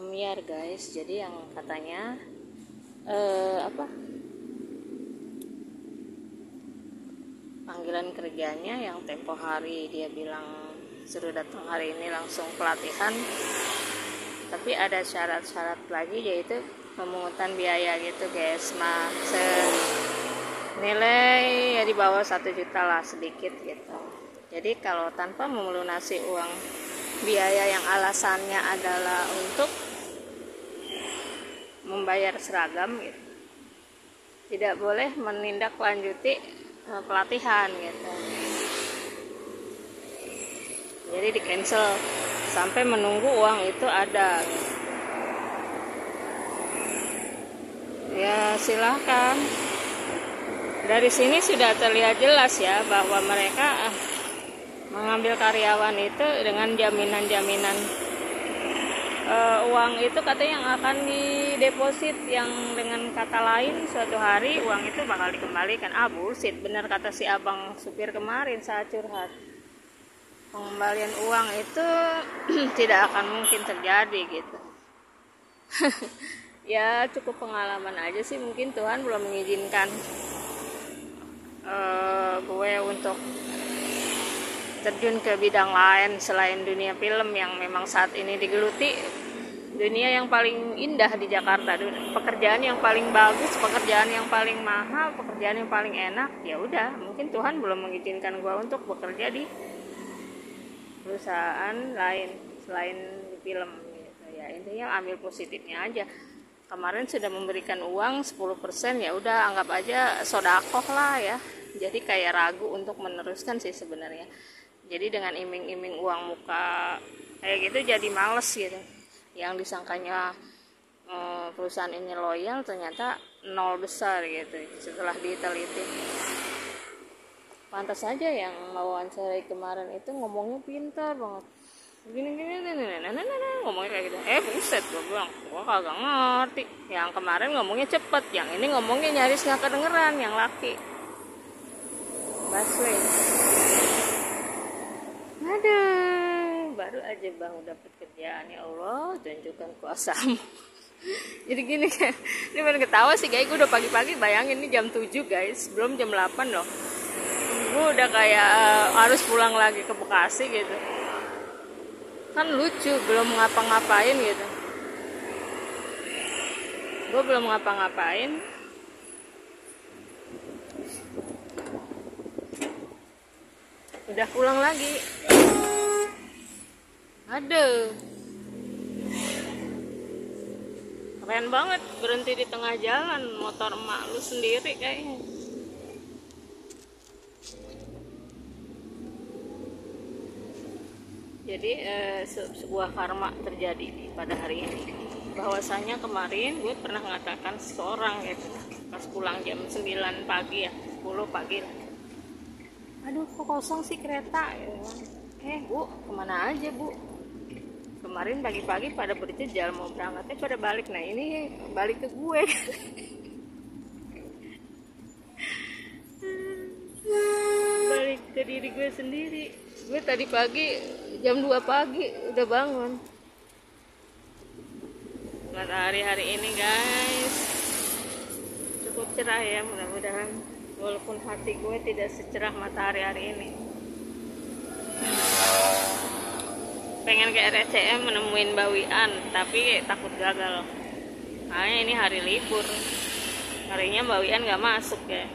Amyar guys. Jadi yang katanya eh, apa? Panggilan kerjanya yang tempo hari dia bilang suruh datang hari ini langsung pelatihan. Tapi ada syarat-syarat lagi yaitu pemungutan biaya gitu guys. Mas nilai ya di bawah satu juta lah sedikit gitu. Jadi kalau tanpa melunasi uang biaya yang alasannya adalah untuk membayar seragam gitu. Tidak boleh menindaklanjuti eh, pelatihan gitu. Jadi di cancel sampai menunggu uang itu ada. Ya silahkan dari sini sudah terlihat jelas ya bahwa mereka ah, mengambil karyawan itu dengan jaminan-jaminan uh, uang itu katanya yang akan dideposit yang dengan kata lain suatu hari uang itu bakal dikembalikan. Ah bullshit. Bener kata si abang supir kemarin saat curhat. Pengembalian uang itu tidak akan mungkin terjadi gitu. Ya cukup pengalaman aja sih. Mungkin Tuhan belum mengizinkan uh, gue untuk terjun ke bidang lain selain dunia film yang memang saat ini digeluti dunia yang paling indah di Jakarta. Pekerjaan yang paling bagus pekerjaan yang paling mahal pekerjaan yang paling enak ya udah. Mungkin Tuhan belum mengizinkan gue untuk bekerja di perusahaan lain selain di film gitu ya. Intinya ambil positifnya aja. Kemarin sudah memberikan uang 10% ya udah anggap aja sodakoh lah ya. Jadi kayak ragu untuk meneruskan sih sebenarnya. Jadi dengan iming-iming uang muka kayak gitu jadi males gitu yang disangkanya eh, perusahaan ini loyal ternyata nol besar gitu setelah diteliti. Pantas saja yang mau wawancarai kemarin itu ngomongnya pintar banget. Gini gini gini gini gini ngomongnya kayak gitu. Eh buset gue bilang gue kagak ngerti. Yang kemarin ngomongnya cepet yang ini ngomongnya nyaris nggak kedengeran yang laki. Baswe. Ada baru aja bang dapat kerjaan ya Allah tunjukkan kuasamu jadi gini kan ini baru ketawa sih guys gue udah pagi-pagi bayangin ini jam 7 guys belum jam 8 loh. Gue udah kayak uh, harus pulang lagi ke Bekasi gitu. Kan lucu belum ngapa-ngapain gitu. Gue belum ngapa-ngapain. Udah pulang lagi aduh keren banget berhenti di tengah jalan motor emak lu sendiri kayaknya. Jadi eh, se sebuah karma terjadi pada hari ini. Bahwasanya kemarin gue pernah mengatakan seorang gitu pas pulang jam 9 pagi ya 10 pagi lah. Aduh kok kosong sih kereta? Ya. eh bu ke mana aja bu kemarin pagi-pagi pada berjejal mau berangkatnya pada balik. Nah ini balik ke gue. Balik ke diri gue sendiri. Gue tadi pagi jam 2 pagi udah bangun. Matahari hari ini guys. Cukup cerah ya mudah-mudahan. Walaupun hati gue tidak secerah matahari hari ini pengen ke RSCM menemuin bawian tapi takut gagal. Kayaknya ini hari libur. Harinya bawian gak masuk ya.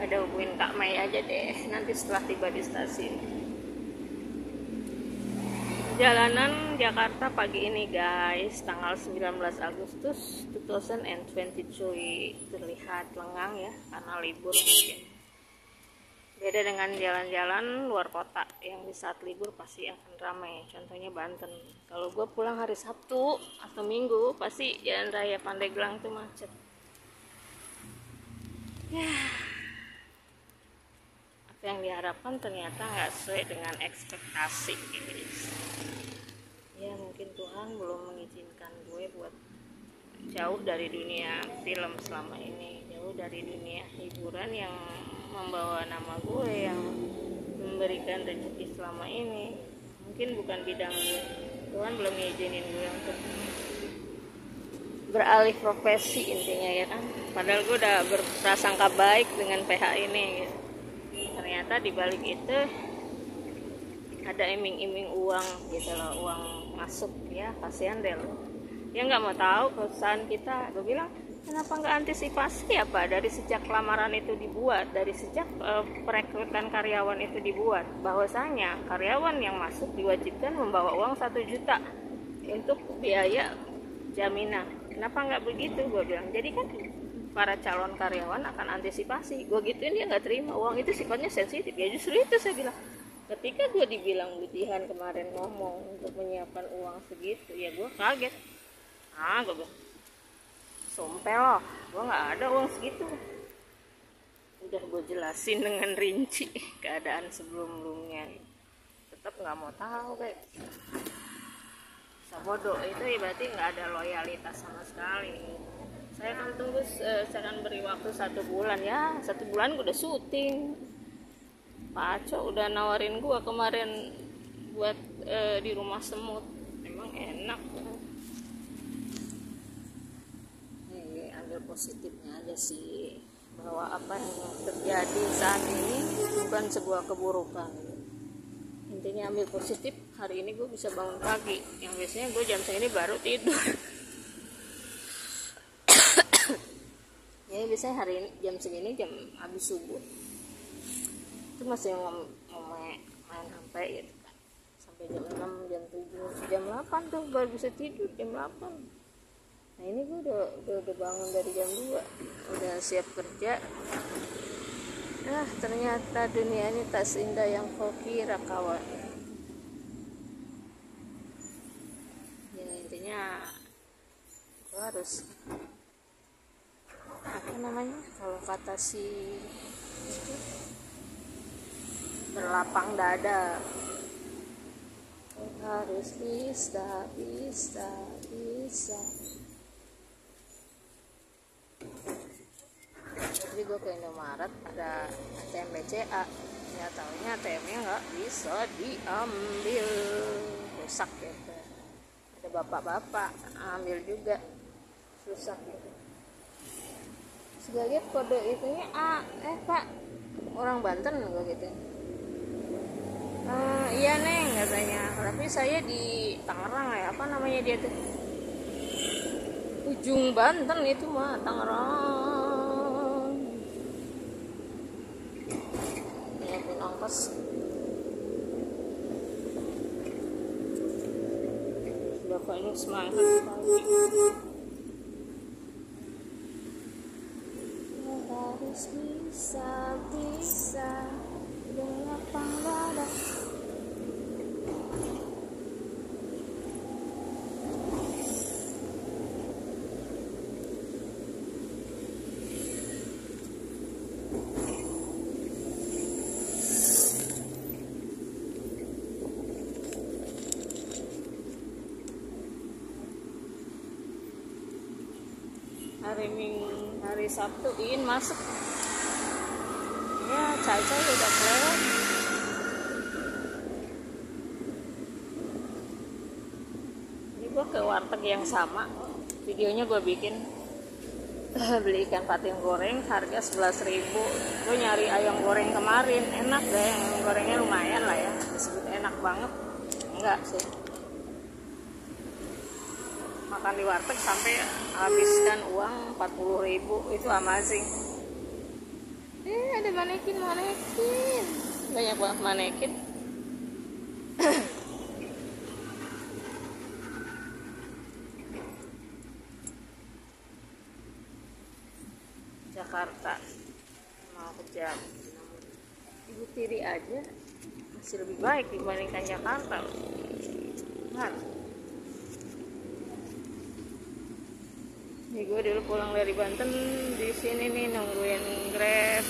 Ada hubungin Kak Mei aja deh nanti setelah tiba di stasiun. Jalanan Jakarta pagi ini guys, tanggal 19 Agustus 2023 terlihat lengang ya karena libur mungkin. Beda dengan jalan-jalan luar kota yang di saat libur pasti akan ramai. Contohnya Banten. Kalau gue pulang hari Sabtu atau Minggu pasti jalan raya Pandeglang tuh macet. Ya, yang diharapkan ternyata nggak sesuai dengan ekspektasi ya mungkin Tuhan belum mengizinkan gue buat jauh dari dunia film selama ini jauh dari dunia hiburan yang membawa nama gue yang memberikan rezeki selama ini. Mungkin bukan bidang gue. Tuhan belum ngizinin gue untuk beralih profesi intinya ya kan? Padahal gue udah berprasangka baik dengan PH ini gitu. ternyata dibalik itu ada iming-iming uang gitu loh uang masuk ya kasihan deh lo ya nggak mau tahu perusahaan kita. Gue bilang kenapa nggak antisipasi apa dari sejak lamaran itu dibuat dari sejak uh, perekrutan karyawan itu dibuat bahwasanya karyawan yang masuk diwajibkan membawa uang satu juta untuk biaya jaminan. Kenapa nggak begitu? Gue bilang. Jadi kan para calon karyawan akan antisipasi. Gue gituin dia nggak terima. Uang itu sifatnya sensitif. Ya justru itu saya bilang. Ketika gue dibilang Budihan kemarin ngomong untuk menyiapkan uang segitu ya gue kaget ah gue bilang sumpah loh gue nggak ada uang segitu. Udah gue jelasin dengan rinci keadaan sebelum-sebelumnya tetap nggak mau tahu kayak bodoh itu ya berarti nggak ada loyalitas sama sekali. Saya akan tunggu uh, beri waktu satu bulan ya. Satu bulan gue udah syuting. Pak Aco udah nawarin gue kemarin buat uh, di rumah semut. Emang enak ini ambil positifnya aja sih bahwa apa yang terjadi saat ini bukan sebuah keburukan. Intinya ambil positif hari ini gue bisa bangun pagi. Yang biasanya gue jam segini baru tidur. Ya biasanya hari ini jam segini jam habis subuh itu masih ngom main, main sampai gitu kan. Sampai jam 6 jam 7 jam 8 tuh baru bisa tidur jam 8 nah ini gue udah, udah, udah bangun dari jam 2 udah siap kerja. Ah ternyata dunia ini tak seindah yang kau kira kawan. Harus apa namanya kalau kata si berlapang dada harus bisa bisa bisa jadi gue ke Indomaret ada ATM BCA ya tahunya ATM-nya nggak bisa diambil. Rusak gitu ada bapak-bapak ambil juga. Susah gitu sebagai kode itunya A eh pak. Orang Banten gue gitu. Uh, iya neng katanya. Tapi saya di Tangerang ya apa namanya dia tuh? Ujung Banten itu mah Tangerang bapak ini semangat sekali harus bisa bisa dengan dada hari minggu hari Sabtu in masuk. Ya Caca udah kelewat. Ini gue ke warteg yang sama. Videonya gue bikin. Beli ikan patin goreng harga 11.000 gue nyari ayam goreng kemarin. Enak deh ayam gorengnya lumayan lah ya. Disebut enak banget. Enggak sih makan di warteg sampai habiskan uang 40.000 itu amazing. Eh ada manekin manekin. Banyak banget manekin. Jakarta. Mau ke ibu tiri aja masih lebih baik dibandingkan Jakarta. Nah ini gue dulu pulang dari Banten di sini nih nungguin grab.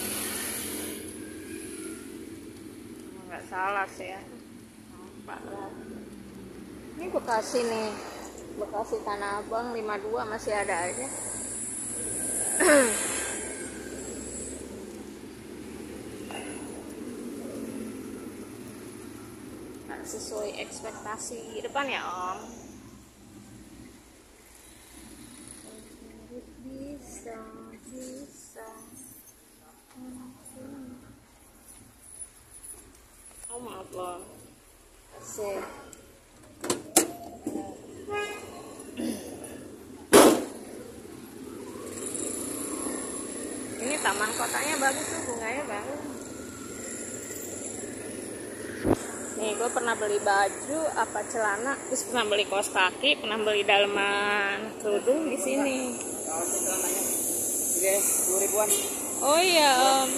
Nggak salah sih ya. Nampak lah ini Bekasi nih. Bekasi Tanah Abang 52 masih ada aja. Sesuai ekspektasi. Depan ya om bisa bisa oh maaf loh sih ini taman kotanya bagus tuh bunganya bagus. Nih gue pernah beli baju apa celana terus pernah beli kaos kaki pernah beli daleman kerudung di sini. Ribuan. Oh iya om.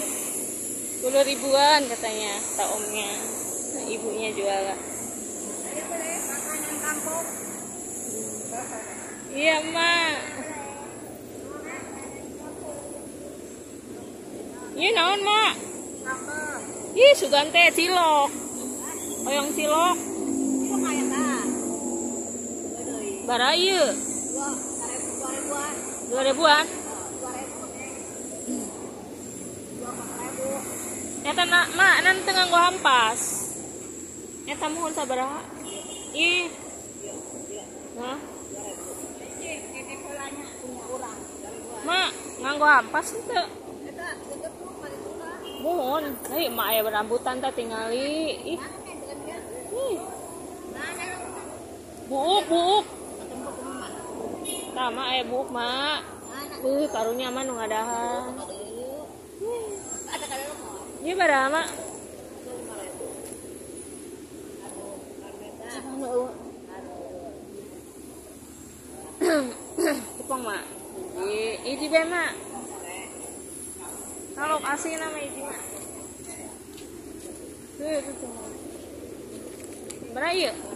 Sepuluh ribuan katanya kata omnya. Nah, ibunya jual iya mak iya naon mak ih sugante cilok Oyong cilok. Bara ieu. Dua ribuan. Nyata nak mak nan tengah gua hampas. Nyata mohon sabaraha? Ih. Hah? Mak, nganggo hampas itu. Mohon, hei mak aya berambutan tak tingali. Ih. Buuk, buuk. Sama eh buuk, Mak. Uh, karunya mah nu ngadahan. Iya pada Mak. Mak. Iji. Kalau kasih nama Iji. Berapa